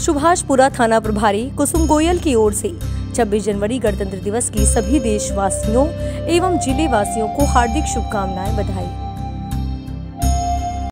सुभाषपुरा थाना प्रभारी कुसुम गोयल की ओर से 26 जनवरी गणतंत्र दिवस की सभी देशवासियों एवं ज़िले वासियों को हार्दिक शुभकामनाएँ बधाई।